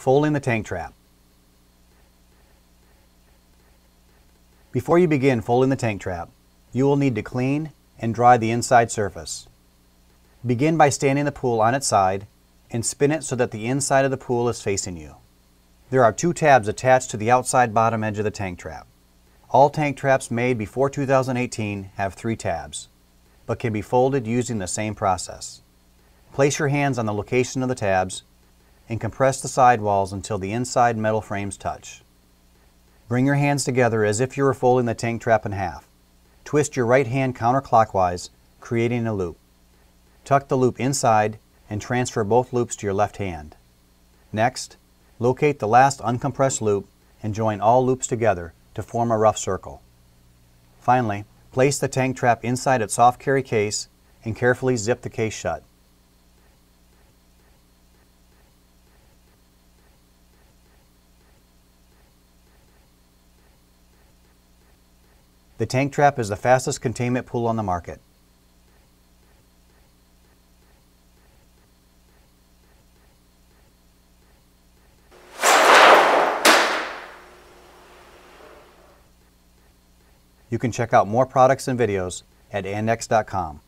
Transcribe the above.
Folding the tank trap. Before you begin folding the tank trap, you will need to clean and dry the inside surface. Begin by standing the pool on its side and spin it so that the inside of the pool is facing you. There are two tabs attached to the outside bottom edge of the tank trap. All tank traps made before 2018 have three tabs, but can be folded using the same process. Place your hands on the location of the tabs and compress the sidewalls until the inside metal frames touch. Bring your hands together as if you were folding the tank trap in half. Twist your right hand counterclockwise, creating a loop. Tuck the loop inside and transfer both loops to your left hand. Next, locate the last uncompressed loop and join all loops together to form a rough circle. Finally, place the tank trap inside its soft carry case and carefully zip the case shut. The tank trap is the fastest containment pool on the market. You can check out more products and videos at andax.com.